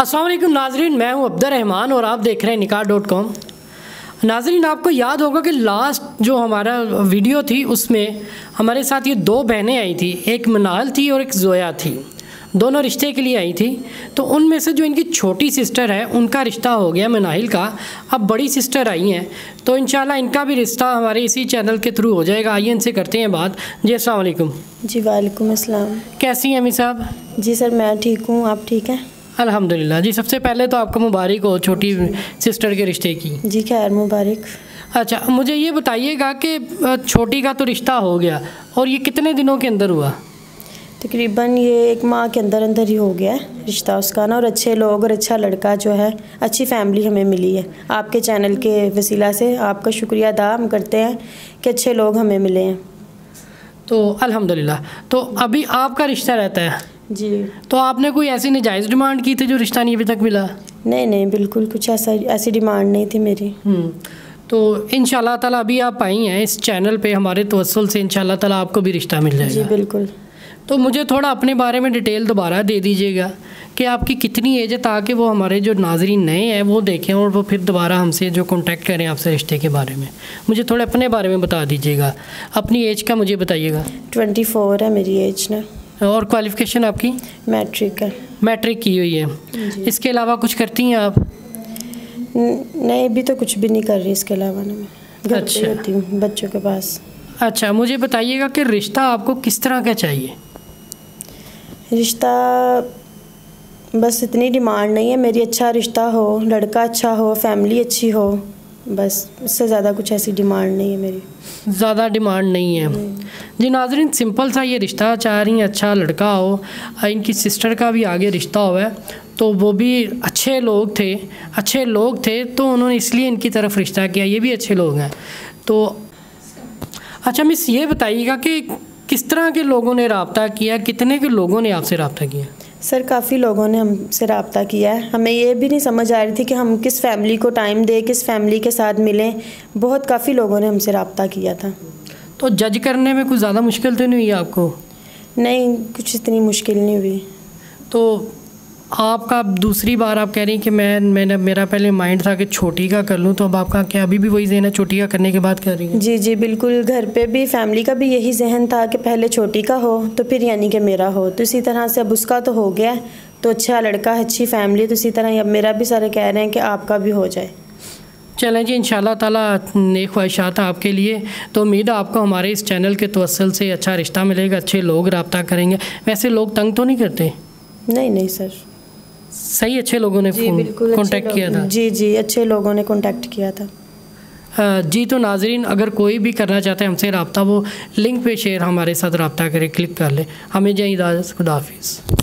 असलम नाजरीन मैं हूँ अब्दुलरहमान और आप देख रहे हैं निकाह डॉट कॉम। नाजरीन आपको याद होगा कि लास्ट जो हमारा वीडियो थी उसमें हमारे साथ ये दो बहनें आई थी एक मनाल थी और एक जोया थी। दोनों रिश्ते के लिए आई थी। तो उनमें से जो इनकी छोटी सिस्टर है उनका रिश्ता हो गया मनाहिल का। अब बड़ी सिस्टर आई हैं। तो इन इनका भी रिश्ता हमारे इसी चैनल के थ्रू हो जाएगा। आइए इनसे करते हैं बात। जी अल्लाम जी वालेकुम अस्सलाम। कैसी हैं अमी साहब? जी सर मैं ठीक हूँ। आप ठीक हैं? अल्हम्दुलिल्लाह। जी सबसे पहले तो आपका मुबारक हो छोटी सिस्टर के रिश्ते की। जी खैर मुबारक। अच्छा मुझे ये बताइएगा कि छोटी का तो रिश्ता हो गया और ये कितने दिनों के अंदर हुआ? तकरीबन ये एक माह के अंदर अंदर ही हो गया है रिश्ता उसका ना और अच्छे लोग और अच्छा लड़का जो है अच्छी फैमिली हमें मिली है। आपके चैनल के वसीला से आपका शुक्रिया अदा हम करते हैं कि अच्छे लोग हमें मिले हैं। तो अल्हम्दुलिल्लाह। तो अभी आपका रिश्ता रहता है? जी। तो आपने कोई ऐसी नजायज़ डिमांड की थी जो रिश्ता नहीं अभी तक मिला? नहीं नहीं बिल्कुल कुछ ऐसा ऐसी डिमांड नहीं थी मेरी। हम्म, तो इन ताला अभी आप आई हैं इस चैनल पे हमारे तवसल से इन ताला आपको भी रिश्ता मिल जाएगा। जी बिल्कुल। तो मुझे थोड़ा अपने बारे में डिटेल दोबारा दे दीजिएगा कि आपकी कितनी एज है ताकि वो हमारे जो नाजरीन नए हैं वो देखें और वो फिर दोबारा हमसे जो कांटेक्ट करें आपसे रिश्ते के बारे में। मुझे थोड़ा अपने बारे में बता दीजिएगा। अपनी एज का मुझे बताइएगा। ट्वेंटी फोर है मेरी एज ना। और क्वालिफ़िकेशन आपकी? मैट्रिक है। मैट्रिक की हुई है। इसके अलावा कुछ करती हैं आप? नहीं अभी तो कुछ भी नहीं कर रही इसके अलावा ना मैं। अच्छा। होती हूँ बच्चों के पास। अच्छा मुझे बताइएगा कि रिश्ता आपको किस तरह का चाहिए? रिश्ता बस इतनी डिमांड नहीं है। मेरी अच्छा रिश्ता हो लड़का अच्छा हो फैमिली अच्छी हो बस इससे ज़्यादा कुछ ऐसी डिमांड नहीं है मेरी। ज़्यादा डिमांड नहीं है। जी नाजरीन सिंपल सा ये रिश्ता चाह रही हैं अच्छा लड़का हो इनकी सिस्टर का भी आगे रिश्ता हुआ है तो वो भी अच्छे लोग थे अच्छे लोग थे तो उन्होंने इसलिए इनकी तरफ़ रिश्ता किया ये भी अच्छे लोग हैं। तो अच्छा मिस ये बताइएगा कि किस तरह के लोगों ने रबता किया कितने के लोगों ने आपसे रबता किया? सर काफ़ी लोगों ने हमसे रबता किया है। हमें ये भी नहीं समझ आ रही थी कि हम किस फैमिली को टाइम दें किस फैमिली के साथ मिलें। बहुत काफ़ी लोगों ने हमसे रबता किया था। तो जज करने में कुछ ज़्यादा मुश्किल तो नहीं हुई आपको? नहीं कुछ इतनी मुश्किल नहीं हुई। तो आपका दूसरी बार आप कह रही हैं कि मैं मैंने मेरा पहले माइंड था कि छोटी का कर लूँ तो अब आपका क्या अभी भी वही जहन है छोटी का करने के बाद कर रही हैं? जी जी बिल्कुल। घर पे भी फैमिली का भी यही जहन था कि पहले छोटी का हो तो फिर यानी कि मेरा हो। तो इसी तरह से अब उसका तो हो गया तो अच्छा लड़का है अच्छी फैमिली तो इसी तरह अब मेरा भी सारे कह रहे हैं कि आपका भी हो जाए। चलें जी इन ताला नेक ख्वाहिशात आपके लिए। तो उम्मीद है आपको हमारे इस चैनल के तवसल से अच्छा रिश्ता मिलेगा अच्छे लोग रबता करेंगे। वैसे लोग तंग तो नहीं करते? नहीं नहीं सर। सही अच्छे लोगों ने कांटेक्ट किया था। जी जी अच्छे लोगों ने कांटेक्ट किया था। जी तो नाजरीन अगर कोई भी करना चाहते हैं हमसे रबता वो लिंक पे शेयर हमारे साथ रबता करें क्लिक कर लें। हमें जय इजाज़त खुदाफिज़